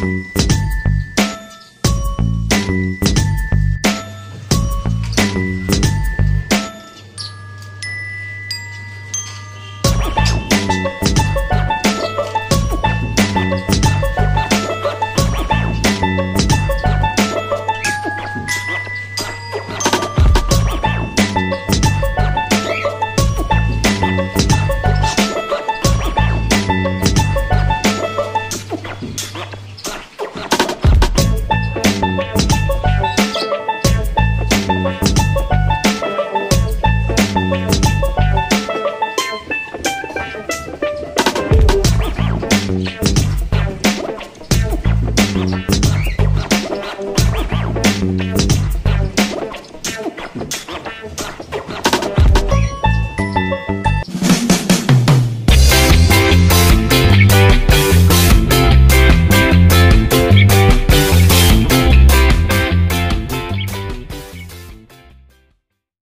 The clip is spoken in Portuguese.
Thank Música